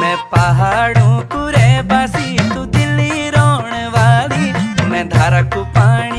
मैं पहाड़ों कुरे बसी तू दिल्ली रोण वाली। मैं धारा को पानी